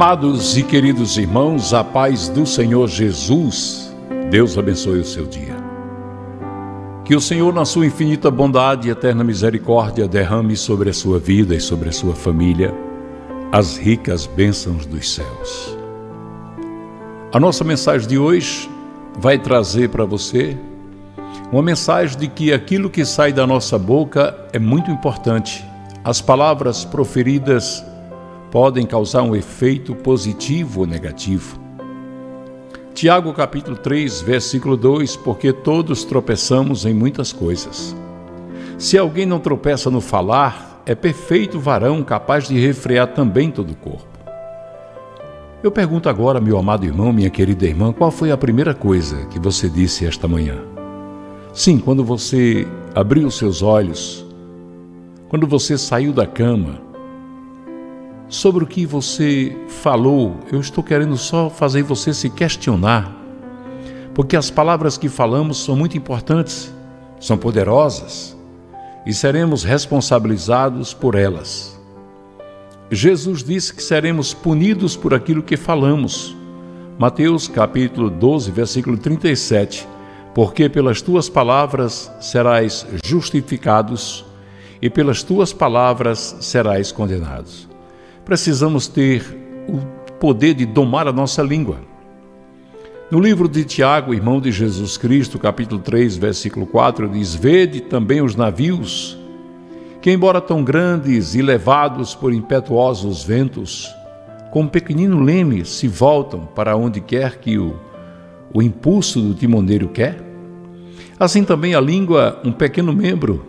Amados e queridos irmãos, a paz do Senhor Jesus, Deus abençoe o seu dia. Que o Senhor, na sua infinita bondade e eterna misericórdia, derrame sobre a sua vida e sobre a sua família as ricas bênçãos dos céus. A nossa mensagem de hoje vai trazer para você uma mensagem de que aquilo que sai da nossa boca é muito importante. As palavras proferidas podem causar um efeito positivo ou negativo. Tiago capítulo 3, versículo 2, porque todos tropeçamos em muitas coisas. Se alguém não tropeça no falar, é perfeito varão capaz de refrear também todo o corpo. Eu pergunto agora, meu amado irmão, minha querida irmã, qual foi a primeira coisa que você disse esta manhã? Sim, quando você abriu seus olhos, quando você saiu da cama, sobre o que você falou, eu estou querendo só fazer você se questionar, porque as palavras que falamos são muito importantes, são poderosas e seremos responsabilizados por elas. Jesus disse que seremos punidos por aquilo que falamos. Mateus capítulo 12, versículo 37. Porque pelas tuas palavras serás justificados e pelas tuas palavras serás condenados precisamos ter o poder de domar a nossa língua. No livro de Tiago, irmão de Jesus Cristo, capítulo 3, versículo 4, diz: Vede também os navios, que, embora tão grandes e levados por impetuosos ventos, com um pequenino leme se voltam para onde quer que o, o impulso do timoneiro quer. Assim também a língua, um pequeno membro,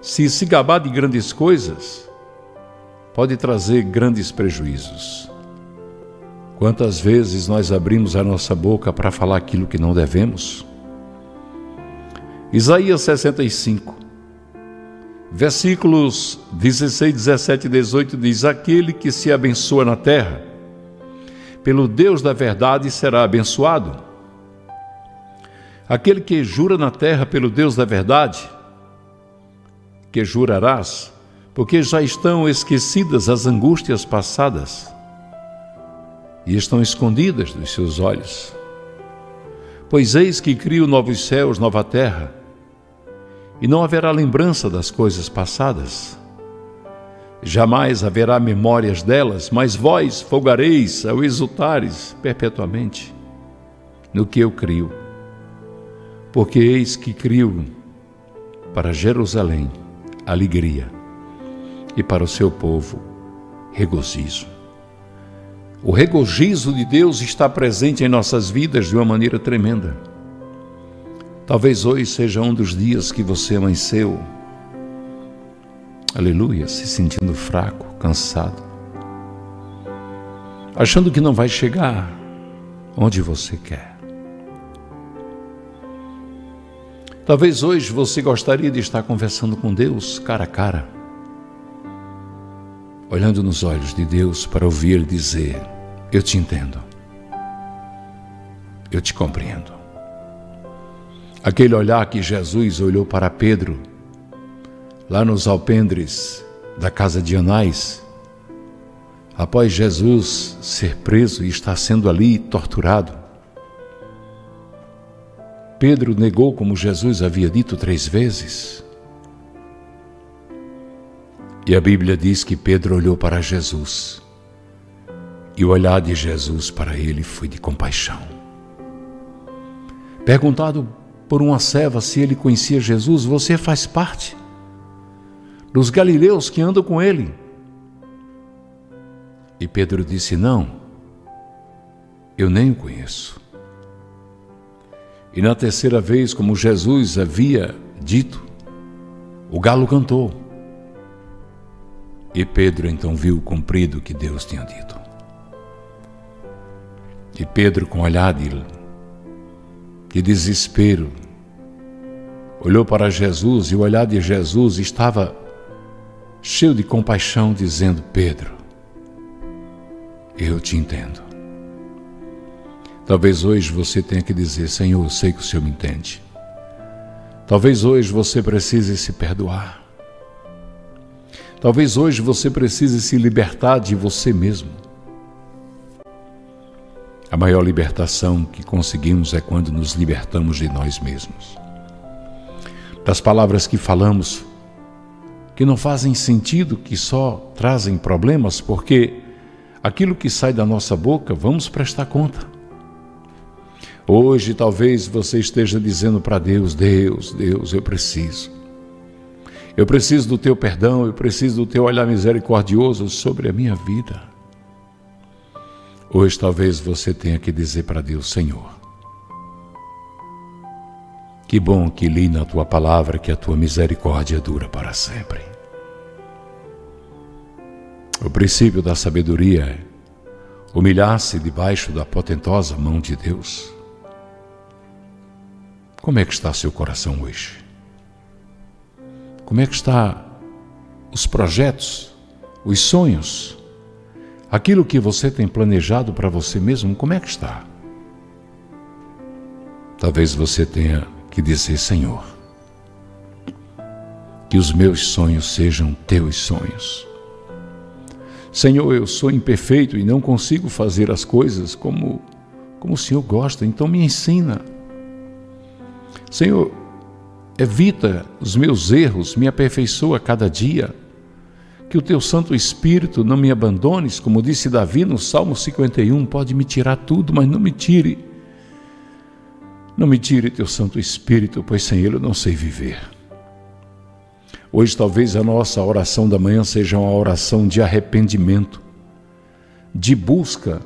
se se gabar de grandes coisas, pode trazer grandes prejuízos. Quantas vezes nós abrimos a nossa boca para falar aquilo que não devemos? Isaías 65, versículos 16, 17 e 18 diz: Aquele que se abençoa na terra, pelo Deus da verdade será abençoado. Aquele que jura na terra pelo Deus da verdade, que jurarás, porque já estão esquecidas as angústias passadas e estão escondidas dos seus olhos. Pois eis que crio novos céus, nova terra, e não haverá lembrança das coisas passadas. Jamais haverá memórias delas, mas vós folgareis ao exultares perpetuamente no que eu crio. Porque eis que crio para Jerusalém alegria e para o seu povo regozijo. O regozijo de Deus está presente em nossas vidas de uma maneira tremenda. Talvez hoje seja um dos dias que você amanheceu, aleluia, se sentindo fraco, cansado, achando que não vai chegar onde você quer. Talvez hoje você gostaria de estar conversando com Deus cara a cara olhando nos olhos de Deus para ouvir dizer: Eu te entendo, eu te compreendo. Aquele olhar que Jesus olhou para Pedro, lá nos alpendres da casa de Anás, após Jesus ser preso e estar sendo ali torturado. Pedro negou como Jesus havia dito três vezes. E a Bíblia diz que Pedro olhou para Jesus, e o olhar de Jesus para ele foi de compaixão. Perguntado por uma serva se ele conhecia Jesus, você faz parte dos galileus que andam com ele. E Pedro disse: Não, eu nem o conheço. E na terceira vez, como Jesus havia dito, o galo cantou. E Pedro então viu o cumprido que Deus tinha dito. E Pedro, com olhar de, de desespero, olhou para Jesus e o olhar de Jesus estava cheio de compaixão, dizendo: Pedro, eu te entendo. Talvez hoje você tenha que dizer: Senhor, eu sei que o Senhor me entende. Talvez hoje você precise se perdoar. Talvez hoje você precise se libertar de você mesmo. A maior libertação que conseguimos é quando nos libertamos de nós mesmos. Das palavras que falamos, que não fazem sentido, que só trazem problemas, porque aquilo que sai da nossa boca, vamos prestar conta. Hoje talvez você esteja dizendo para Deus: Deus, Deus, eu preciso. Eu preciso do teu perdão, eu preciso do teu olhar misericordioso sobre a minha vida. Hoje talvez você tenha que dizer para Deus: Senhor, que bom que li na tua palavra que a tua misericórdia dura para sempre. O princípio da sabedoria é humilhar-se debaixo da potentosa mão de Deus. Como é que está seu coração hoje? Como é que está os projetos, os sonhos, aquilo que você tem planejado para você mesmo, como é que está? Talvez você tenha que dizer, Senhor, que os meus sonhos sejam teus sonhos. Senhor, eu sou imperfeito e não consigo fazer as coisas como, como o Senhor gosta, então me ensina. Senhor, evita os meus erros, me aperfeiçoa cada dia. Que o teu Santo Espírito não me abandones, como disse Davi no Salmo 51, pode me tirar tudo, mas não me tire. Não me tire teu Santo Espírito, pois sem ele eu não sei viver. Hoje talvez a nossa oração da manhã seja uma oração de arrependimento, de busca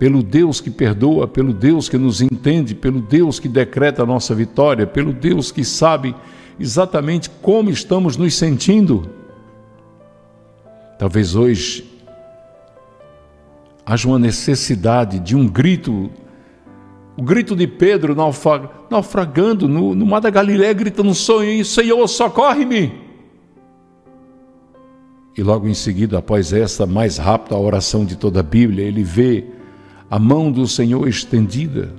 pelo Deus que perdoa, pelo Deus que nos entende, pelo Deus que decreta a nossa vitória, pelo Deus que sabe exatamente como estamos nos sentindo. Talvez hoje haja uma necessidade de um grito, o grito de Pedro naufragando no, no mar da Galiléia, gritando: Senhor, socorre-me! E logo em seguida, após essa mais rápida oração de toda a Bíblia, ele vê a mão do Senhor estendida,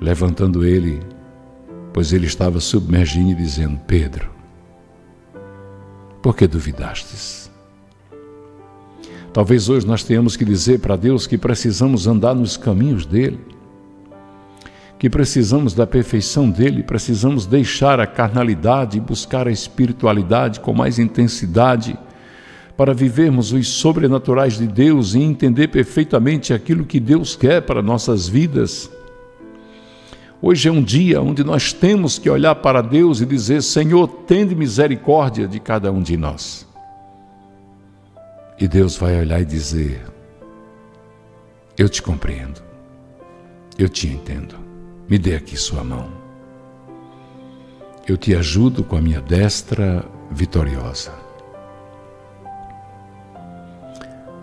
levantando ele, pois ele estava submergindo e dizendo: Pedro, por que duvidastes? Talvez hoje nós tenhamos que dizer para Deus que precisamos andar nos caminhos dele, que precisamos da perfeição dele, precisamos deixar a carnalidade e buscar a espiritualidade com mais intensidade para vivermos os sobrenaturais de Deus e entender perfeitamente aquilo que Deus quer para nossas vidas. Hoje é um dia onde nós temos que olhar para Deus e dizer: Senhor, tende misericórdia de cada um de nós. E Deus vai olhar e dizer: Eu te compreendo, eu te entendo, me dê aqui sua mão. Eu te ajudo com a minha destra vitoriosa.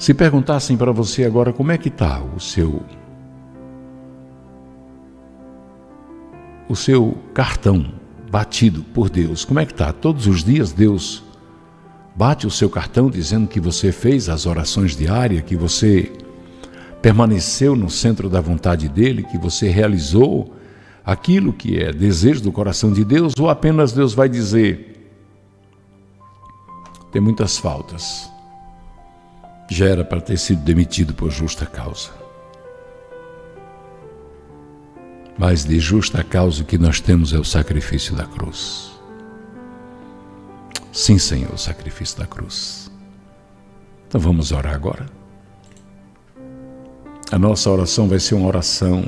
Se perguntassem para você agora como é que está o seu o seu cartão batido por Deus, como é que está? Todos os dias Deus bate o seu cartão dizendo que você fez as orações diárias, que você permaneceu no centro da vontade dele, que você realizou aquilo que é desejo do coração de Deus, ou apenas Deus vai dizer: tem muitas faltas já era para ter sido demitido por justa causa. Mas de justa causa o que nós temos é o sacrifício da cruz. Sim, Senhor, o sacrifício da cruz. Então vamos orar agora. A nossa oração vai ser uma oração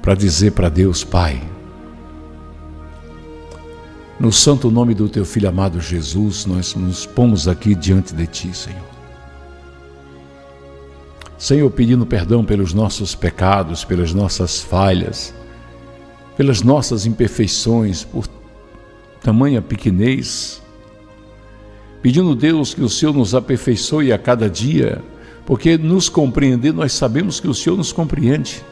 para dizer para Deus, Pai, no santo nome do teu filho amado Jesus, nós nos pomos aqui diante de ti, Senhor. Senhor, pedindo perdão pelos nossos pecados, pelas nossas falhas, pelas nossas imperfeições, por tamanha pequenez, pedindo, Deus, que o Senhor nos aperfeiçoe a cada dia, porque nos compreender, nós sabemos que o Senhor nos compreende.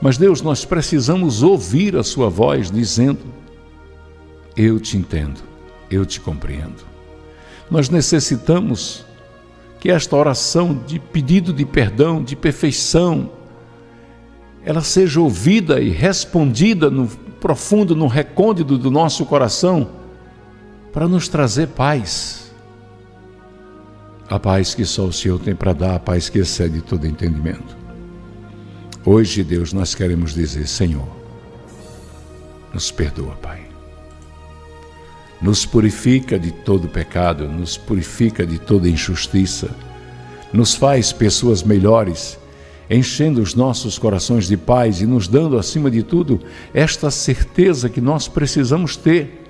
Mas, Deus, nós precisamos ouvir a Sua voz dizendo: Eu te entendo, eu te compreendo. Nós necessitamos que esta oração de pedido de perdão, de perfeição, ela seja ouvida e respondida no profundo, no recôndito do nosso coração, para nos trazer paz. a paz que só o Senhor tem para dar, a paz que excede todo entendimento. Hoje, Deus, nós queremos dizer: Senhor, nos perdoa, Pai. Nos purifica de todo pecado, nos purifica de toda injustiça, nos faz pessoas melhores, enchendo os nossos corações de paz e nos dando, acima de tudo, esta certeza que nós precisamos ter.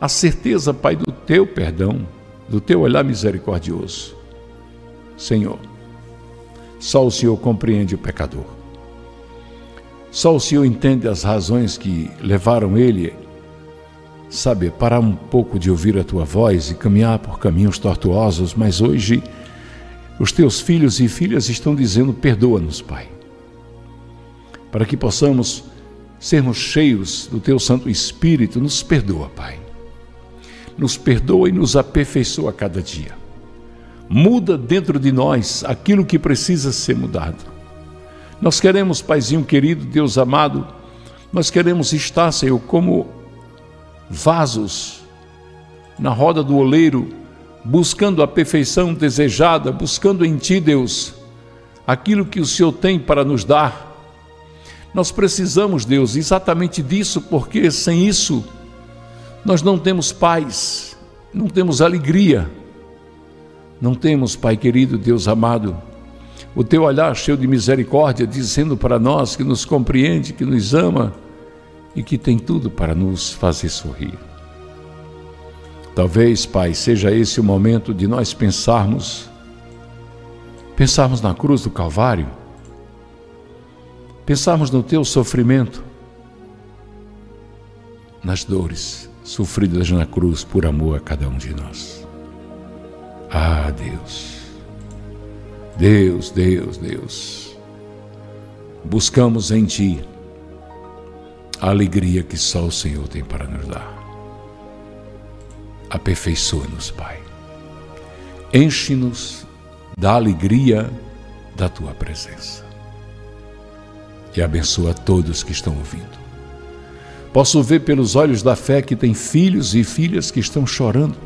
A certeza, Pai, do teu perdão, do teu olhar misericordioso. Senhor, só o Senhor compreende o pecador. Só o Senhor entende as razões que levaram ele, sabe, parar um pouco de ouvir a tua voz e caminhar por caminhos tortuosos, mas hoje os teus filhos e filhas estão dizendo: perdoa-nos, Pai, para que possamos sermos cheios do teu Santo Espírito, nos perdoa, Pai nos perdoa e nos aperfeiçoa a cada dia. Muda dentro de nós aquilo que precisa ser mudado. Nós queremos, Paizinho querido, Deus amado, nós queremos estar, Senhor, como vasos na roda do oleiro, buscando a perfeição desejada, buscando em Ti, Deus, aquilo que o Senhor tem para nos dar. Nós precisamos, Deus, exatamente disso, porque sem isso nós não temos paz, não temos alegria, não temos, Pai querido, Deus amado, o teu olhar cheio de misericórdia, dizendo para nós que nos compreende, que nos ama e que tem tudo para nos fazer sorrir. Talvez, Pai, seja esse o momento de nós pensarmos, pensarmos na cruz do Calvário, pensarmos no teu sofrimento, nas dores, sofridas na cruz por amor a cada um de nós. Ah, Deus, Deus, Deus, Deus, buscamos em Ti a alegria que só o Senhor tem para nos dar. Aperfeiçoa-nos, Pai. Enche-nos da alegria da Tua presença. E abençoa todos que estão ouvindo. Posso ver pelos olhos da fé que tem filhos e filhas que estão chorando,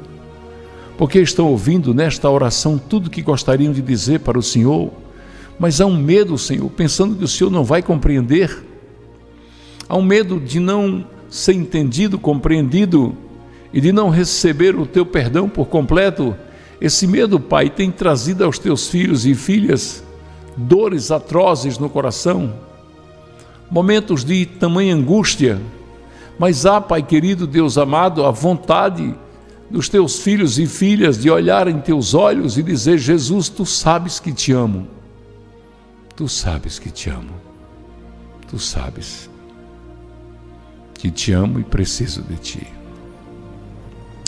porque estão ouvindo nesta oração tudo que gostariam de dizer para o Senhor, mas há um medo, Senhor, pensando que o Senhor não vai compreender. Há um medo de não ser entendido, compreendido e de não receber o teu perdão por completo. Esse medo, Pai, tem trazido aos teus filhos e filhas dores atrozes no coração, momentos de tamanha angústia, mas há, Pai querido, Deus amado, a vontade dos teus filhos e filhas de olhar em teus olhos e dizer: Jesus, tu sabes que te amo. Tu sabes que te amo. Tu sabes que te amo e preciso de ti.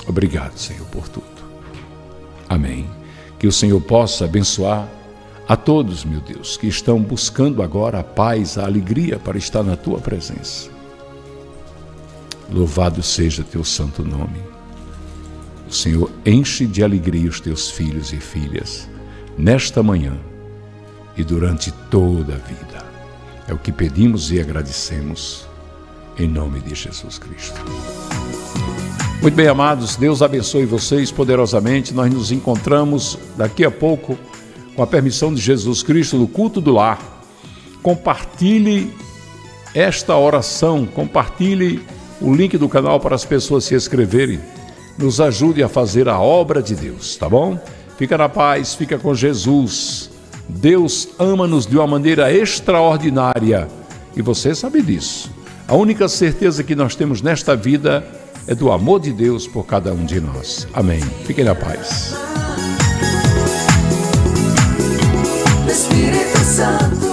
Obrigado, Senhor, por tudo. Amém. Que o Senhor possa abençoar a todos, meu Deus, que estão buscando agora a paz, a alegria para estar na tua presença. Louvado seja teu santo nome. O Senhor enche de alegria os teus filhos e filhas nesta manhã e durante toda a vida. É o que pedimos e agradecemos em nome de Jesus Cristo. Muito bem, amados, Deus abençoe vocês poderosamente. Nós nos encontramos daqui a pouco, com a permissão de Jesus Cristo, no culto do lar. Compartilhe esta oração, compartilhe o link do canal para as pessoas se inscreverem. Nos ajude a fazer a obra de Deus, tá bom? Fica na paz, fica com Jesus. Deus ama-nos de uma maneira extraordinária e você sabe disso. A única certeza que nós temos nesta vida é do amor de Deus por cada um de nós. Amém. Fiquem na paz. Espírito Santo.